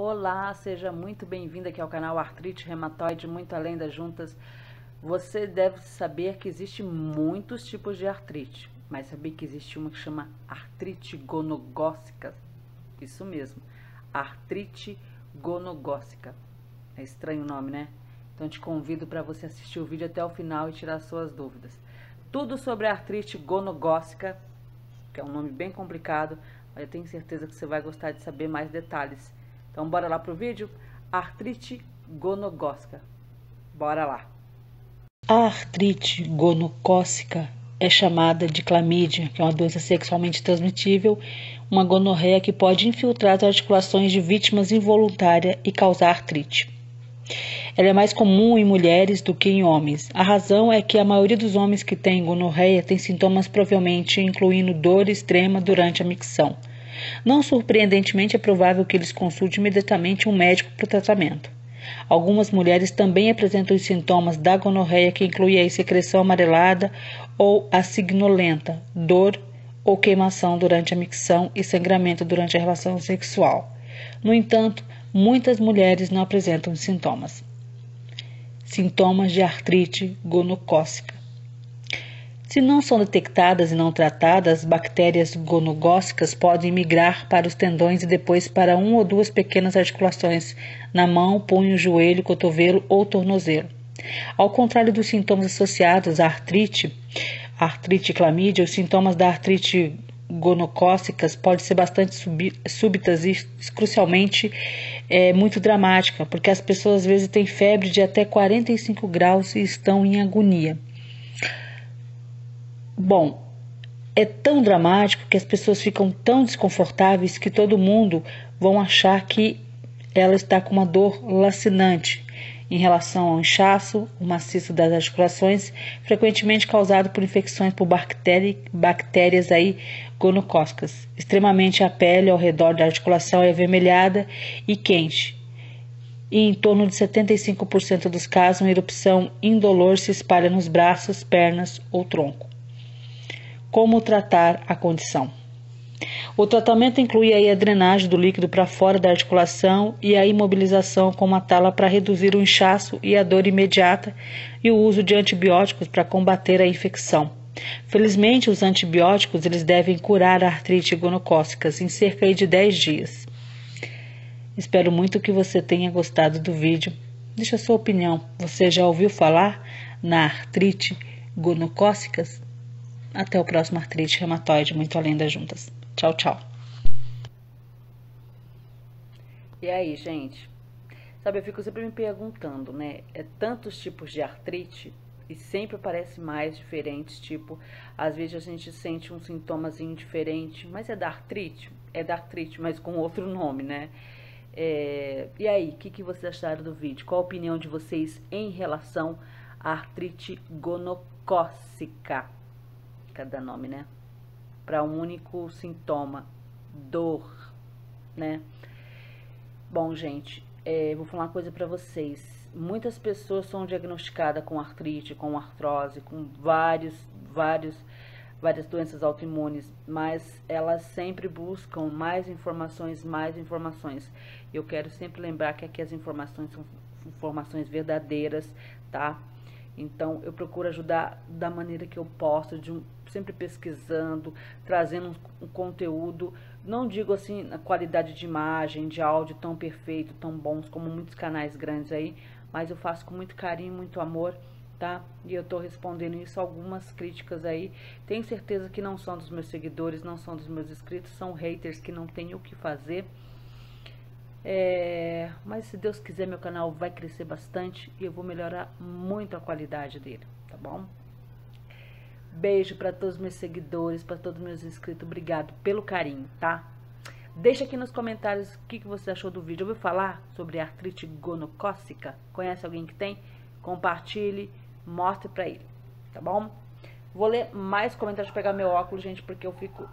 Olá, seja muito bem-vindo aqui ao canal Artrite Reumatoide Muito Além das Juntas. Você deve saber que existe muitos tipos de artrite, mas sabia que existe uma que chama artrite gonogócica? Isso mesmo, artrite gonogócica. É estranho o nome, né? Então te convido para você assistir o vídeo até o final e tirar suas dúvidas. Tudo sobre a artrite gonogócica, que é um nome bem complicado, mas eu tenho certeza que você vai gostar de saber mais detalhes. Então, bora lá pro vídeo? Artrite gonogócica. Bora lá. A artrite gonocócica é chamada de clamídia, que é uma doença sexualmente transmitível, uma gonorreia que pode infiltrar as articulações de vítimas involuntária e causar artrite. Ela é mais comum em mulheres do que em homens. A razão é que a maioria dos homens que têm gonorreia tem sintomas provavelmente incluindo dor extrema durante a micção. Não surpreendentemente, é provável que eles consultem imediatamente um médico para o tratamento. Algumas mulheres também apresentam os sintomas da gonorreia, que inclui a secreção amarelada ou assignolenta, dor ou queimação durante a micção e sangramento durante a relação sexual. No entanto, muitas mulheres não apresentam sintomas. Sintomas de artrite gonocócica. Se não são detectadas e não tratadas, bactérias gonogócicas podem migrar para os tendões e depois para uma ou duas pequenas articulações na mão, punho, joelho, cotovelo ou tornozelo. Ao contrário dos sintomas associados à artrite, artrite clamídia, os sintomas da artrite gonocócicas podem ser bastante súbitas e crucialmente é, muito dramática, porque as pessoas às vezes têm febre de até 45 graus e estão em agonia. Bom, é tão dramático que as pessoas ficam tão desconfortáveis que todo mundo vão achar que ela está com uma dor lacinante em relação ao inchaço, o maciço das articulações, frequentemente causado por infecções por bactérias aí gonocócicas. Extremamente a pele ao redor da articulação é avermelhada e quente. E em torno de 75% dos casos, uma erupção indolor se espalha nos braços, pernas ou tronco como tratar a condição. O tratamento inclui a drenagem do líquido para fora da articulação e a imobilização com uma tala para reduzir o inchaço e a dor imediata e o uso de antibióticos para combater a infecção. Felizmente, os antibióticos eles devem curar a artrite gonocócicas em cerca de 10 dias. Espero muito que você tenha gostado do vídeo. Deixa a sua opinião. Você já ouviu falar na artrite gonocócicas? Até o próximo artrite reumatoide, muito além das juntas. Tchau, tchau. E aí, gente? Sabe, eu fico sempre me perguntando, né? É tantos tipos de artrite e sempre aparece mais diferentes, tipo, às vezes a gente sente um sintomazinho diferente, mas é da artrite? É da artrite, mas com outro nome, né? É, e aí, o que, que vocês acharam do vídeo? Qual a opinião de vocês em relação à artrite gonocócica? Cada nome, né? Para um único sintoma, dor, né? Bom, gente, é, vou falar uma coisa para vocês. Muitas pessoas são diagnosticadas com artrite, com artrose, com vários, vários, várias doenças autoimunes, mas elas sempre buscam mais informações, mais informações. Eu quero sempre lembrar que aqui as informações são informações verdadeiras, tá? Então, eu procuro ajudar da maneira que eu posso, de um, sempre pesquisando, trazendo um, um, conteúdo, não digo assim na qualidade de imagem, de áudio tão perfeito, tão bons como muitos canais grandes aí, mas eu faço com muito carinho, muito amor, tá? E eu tô respondendo isso algumas críticas aí. Tenho certeza que não são dos meus seguidores, não são dos meus inscritos, são haters que não têm o que fazer. É, mas se Deus quiser, meu canal vai crescer bastante e eu vou melhorar muito a qualidade dele, tá bom? Beijo para todos os meus seguidores, para todos os meus inscritos. Obrigado pelo carinho, tá? Deixa aqui nos comentários o que, que você achou do vídeo. Ouviu falar sobre artrite gonocócica? Conhece alguém que tem? Compartilhe, mostre para ele, tá bom? Vou ler mais comentários, pegar meu óculos, gente, porque eu fico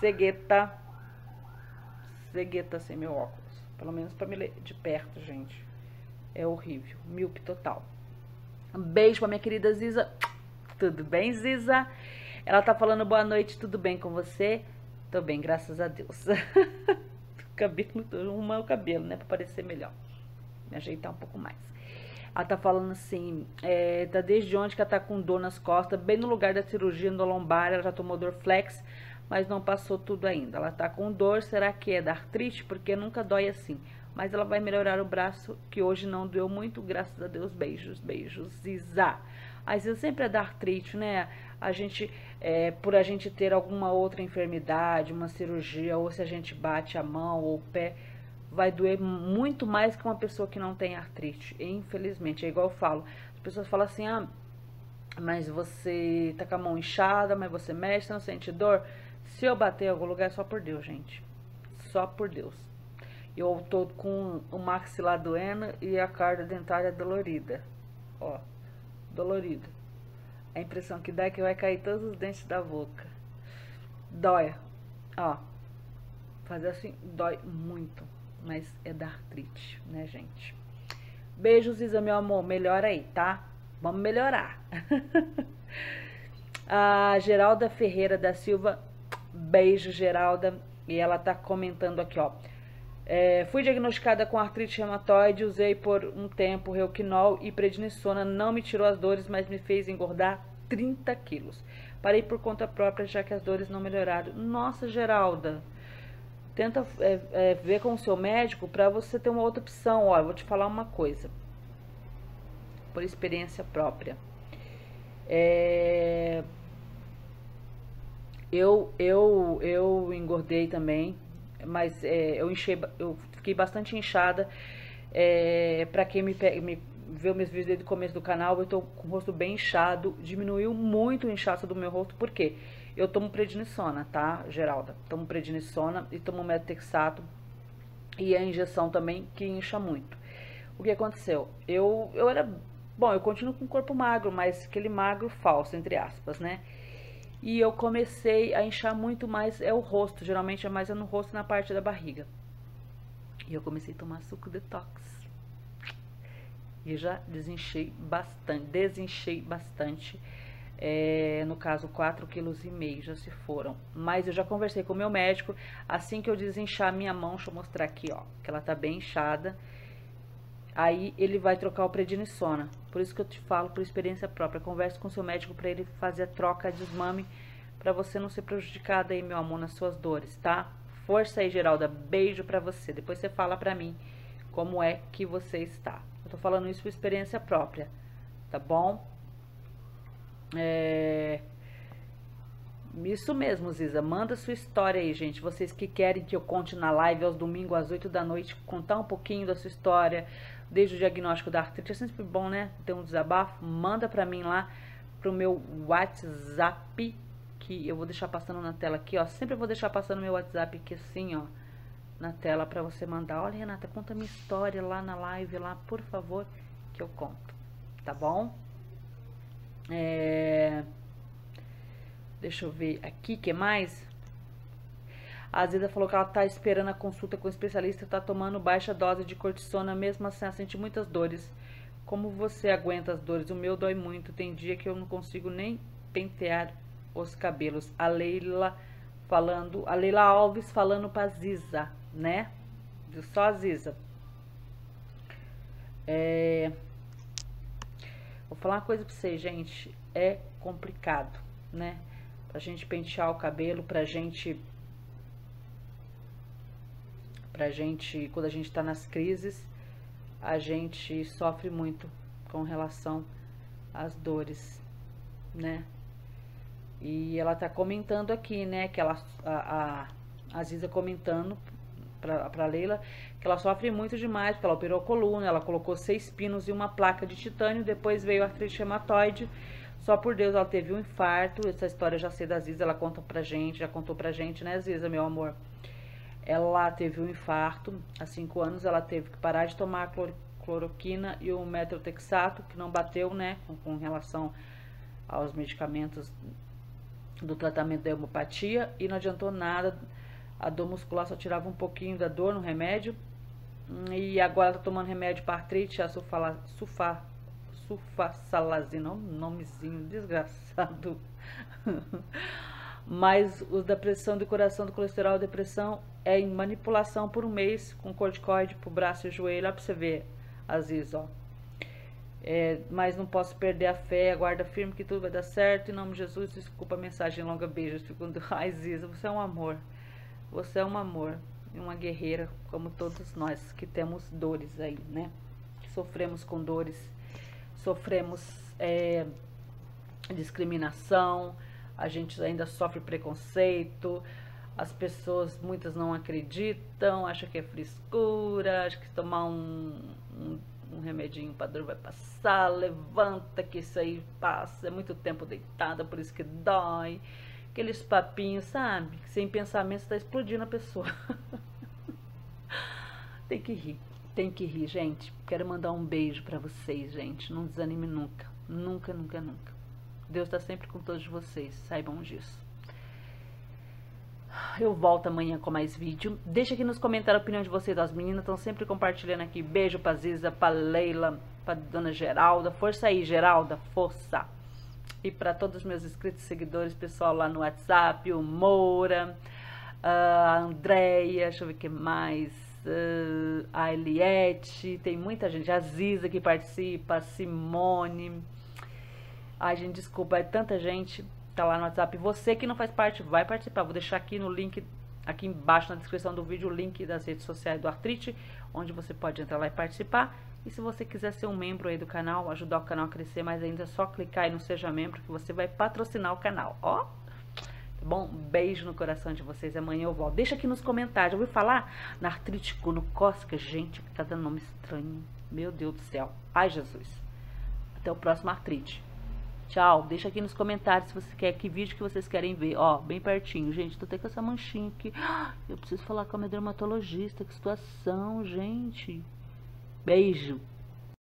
cegueta. Cegueta sem meu óculos. Pelo menos para me ler de perto, gente. É horrível. Milk total. Um beijo pra minha querida Ziza. Tudo bem, Ziza? Ela tá falando boa noite, tudo bem com você? Tô bem, graças a Deus. cabelo, arrumar o cabelo, né? Pra parecer melhor. Me ajeitar um pouco mais. Ela tá falando assim, é, tá desde onde que ela tá com dor nas costas, bem no lugar da cirurgia no lombar, ela já tomou dor flex, mas não passou tudo ainda. Ela tá com dor, será que é da artrite? Porque nunca dói assim. Mas ela vai melhorar o braço, que hoje não doeu muito, graças a Deus. Beijos, beijos, Isa. Às vezes sempre é da artrite, né? A gente, é, por a gente ter alguma outra enfermidade, uma cirurgia, ou se a gente bate a mão ou o pé, vai doer muito mais que uma pessoa que não tem artrite. Infelizmente, é igual eu falo. As pessoas falam assim, ah, mas você tá com a mão inchada, mas você mexe, não sente dor. Se eu bater em algum lugar, é só por Deus, gente. Só por Deus. Eu tô com o maxilar doendo e a carga dentária dolorida. Ó, dolorida. A impressão que dá é que vai cair todos os dentes da boca. Dói. Ó, fazer assim dói muito, mas é da artrite, né, gente? Beijos, Isa, meu amor. Melhora aí, tá? Vamos melhorar. a Geralda Ferreira da Silva Beijo, Geralda. E ela tá comentando aqui, ó. É, fui diagnosticada com artrite reumatoide, usei por um tempo Reuquinol e prednisona, não me tirou as dores, mas me fez engordar 30 quilos. Parei por conta própria, já que as dores não melhoraram. Nossa, Geralda, tenta é, é, ver com o seu médico para você ter uma outra opção. Ó, vou te falar uma coisa, por experiência própria. É, eu, eu, eu engordei também, mas é, eu enchei, eu fiquei bastante inchada. É, para quem me, me vê meus vídeos desde o começo do canal, eu tô com o rosto bem inchado. Diminuiu muito o inchaço do meu rosto, por quê? Eu tomo prednisona, tá, Geralda? Tomo prednisona e tomo metexato e a injeção também, que incha muito. O que aconteceu? Eu, eu era... Bom, eu continuo com o corpo magro, mas aquele magro falso, entre aspas, né? E eu comecei a inchar muito mais, é o rosto, geralmente é mais no rosto na parte da barriga. E eu comecei a tomar suco detox. E já desinchei bastante, desinchei bastante. É, no caso, 4,5 kg já se foram. Mas eu já conversei com o meu médico. Assim que eu desinchar minha mão, deixa eu mostrar aqui, ó. Que ela tá bem inchada aí ele vai trocar o prednisona. Por isso que eu te falo por experiência própria. Converse com seu médico para ele fazer a troca de desmame para você não ser prejudicada aí, meu amor, nas suas dores, tá? Força aí, Geralda. Beijo para você. Depois você fala para mim como é que você está. Eu tô falando isso por experiência própria, tá bom? É... Isso mesmo, Ziza. Manda sua história aí, gente. Vocês que querem que eu conte na live aos domingos às 8 da noite, contar um pouquinho da sua história, desde o diagnóstico da artrite. É sempre bom, né? Ter um desabafo. Manda pra mim lá pro meu WhatsApp, que eu vou deixar passando na tela aqui, ó. Sempre vou deixar passando meu WhatsApp aqui assim, ó, na tela pra você mandar. Olha, Renata, conta minha história lá na live, lá, por favor, que eu conto. Tá bom? É... Deixa eu ver aqui, que mais? A Zida falou que ela tá esperando a consulta com o especialista, tá tomando baixa dose de cortisona, mesmo assim ela sente muitas dores. Como você aguenta as dores? O meu dói muito, tem dia que eu não consigo nem pentear os cabelos. A Leila falando, a Leila Alves falando pra Ziza, né? Só a Ziza. É... Vou falar uma coisa pra vocês, gente. É complicado, né? Pra gente pentear o cabelo, pra gente pra gente, quando a gente tá nas crises, a gente sofre muito com relação às dores, né? E ela tá comentando aqui, né, que ela, a, a Aziza comentando pra, Leila, que ela sofre muito demais, porque ela operou a coluna, ela colocou seis pinos e uma placa de titânio, depois veio a artrite reumatoide, só por Deus ela teve um infarto, essa história já sei da Aziza, ela conta pra gente, já contou pra gente, né, Aziza, meu amor? Ela teve um infarto, há cinco anos ela teve que parar de tomar a cloroquina e o metrotexato, que não bateu, né, com, com relação aos medicamentos do tratamento da hemopatia, e não adiantou nada, a dor muscular só tirava um pouquinho da dor no remédio, e agora tá tomando remédio para artrite, a sulfa, sulfa, sulfasalazina, nomezinho desgraçado. Mas os da pressão do coração, do colesterol, depressão, é em manipulação por um mês com corticoide pro braço e joelho, ó pra você ver, Aziz, ó. É, mas não posso perder a fé, aguarda firme que tudo vai dar certo. Em nome de Jesus, desculpa a mensagem longa, beijos. Ai, Ziza, você é um amor. Você é um amor uma guerreira, como todos nós que temos dores aí, né? Sofremos com dores, sofremos é, discriminação, a gente ainda sofre preconceito, as pessoas, muitas não acreditam, acham que é frescura, acham que tomar um, um, um remedinho dor vai passar, levanta que isso aí passa, é muito tempo deitada, por isso que dói aqueles papinhos, sabe? Sem pensamento está explodindo a pessoa. tem que rir, tem que rir, gente. Quero mandar um beijo para vocês, gente. Não desanime nunca, nunca, nunca, nunca. Deus está sempre com todos vocês, saibam disso. Eu volto amanhã com mais vídeo. Deixa aqui nos comentários a opinião de vocês. As meninas estão sempre compartilhando aqui. Beijo pra Ziza, pra Leila, pra Dona Geralda. Força aí, Geralda, força e para todos os meus inscritos e seguidores, pessoal lá no WhatsApp, o Moura, a Andréia, deixa eu ver o que mais, a Eliette, tem muita gente, a Ziza que participa, a Simone. Ai, gente, desculpa, é tanta gente tá lá no WhatsApp. Você que não faz parte, vai participar. Vou deixar aqui no link, aqui embaixo na descrição do vídeo, o link das redes sociais do Artrite, onde você pode entrar lá e participar. E se você quiser ser um membro aí do canal, ajudar o canal a crescer mais ainda, é só clicar aí no Seja Membro que você vai patrocinar o canal, ó. Tá bom? beijo no coração de vocês. Amanhã eu volto. Deixa aqui nos comentários. Eu ouvi falar na artrite gonocócica. Gente, tá dando nome estranho. Meu Deus do céu. Ai, Jesus. Até o próximo artrite. Tchau. Deixa aqui nos comentários se você quer que vídeo que vocês querem ver. Ó, bem pertinho. Gente, tô até com essa manchinha aqui. Eu preciso falar com a minha dermatologista. Que situação, gente. Beijo!